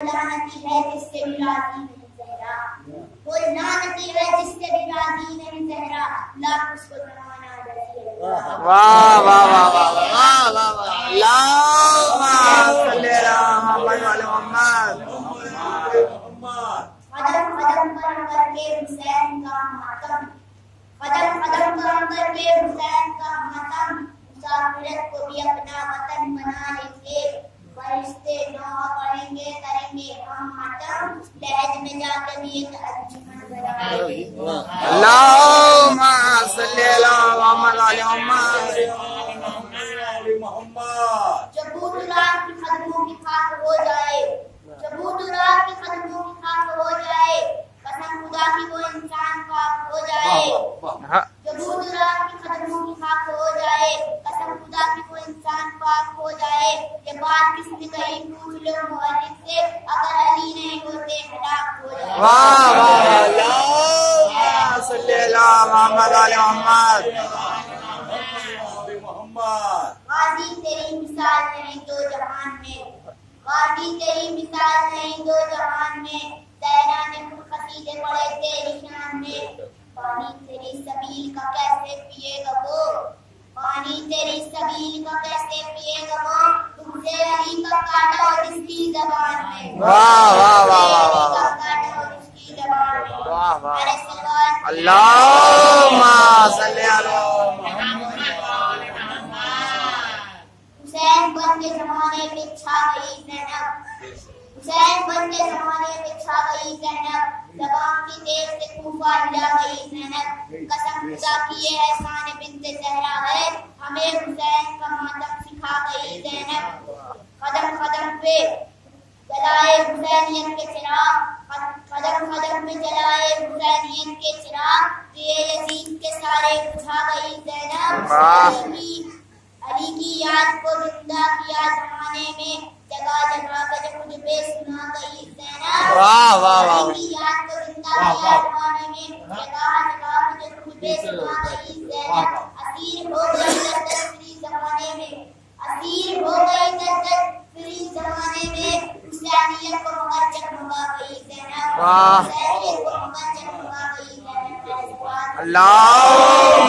لعنتی ہے جس سے بھی راضی نہیں زہرا وہ لعنتی ہے جس سے بھی راضی نہیں زہرا لاکھ اس کو زمانہ رسی ہے واہ واہ واہ واہ واہ واہ واہ اللہم صلی علی محمد و علی محمد قدم قدم پر کر کے حسین کا ماتم قدم قدم پر کر کے حسین کا ماتم مسافرت کو بھی اپنا وطن بنا لیں گے جا کر بھی اللہم صلی علی محمد و علی محمد. جبوت رات کی قدموں کی خاک ہو جائے جبوت رات کی قدموں کی خاک ہو جائے قسم خدا کی وہ انسان پاک ہو جائے ہاں، جبوت رات کی قدموں کی خاک ہو جائے قسم خدا کی وہ انسان پاک ہو جائے یہ بات کس نے کہی پوچھ لو واہ واہ صلی محمد علی محمد تیری مثال نہیں دو جہان میں تیری مثال نہیں دو جہان میں نے خود قصیدے تیری شان میں پانی تیری سبیل کا کیسے پیے گا وہ پانی تیری سبیل کا کیسے پیے گا وہ تم سے علی کا کاٹا اور اس کی زبان میں واہ واہ صلی علی حسین بن کے زمانے میں چھا گئی زینب۔ حسین بن کے زمانے میں چھا گئی زینب۔ زبان کی تیز سے کوفہ ہلا گئی زینب۔ قسم خدا کی یہ احسان بنت زہرا ہے۔ ہمیں حسین کا ماتم سکھا گئی زینب۔ قدم قدم پہ جلائے حسینیت کے چراغ۔ قدم قدم پہ جلائے کے سارے بجھا گئی زینب واہ۔ علی کی یاد کو زندہ کیا زمانے میں جگہ جگہ خود بے سنا گئی زینب علی کی یاد کو زندہ کیا زمانے میں جگہ جگہ خود بے سنا گئی زینب اسیر ہو گئی لذت فری زمانے میں اسیر ہو گئی لذت فری زمانے میں کو مگر جگمگا گئی زینب واہ۔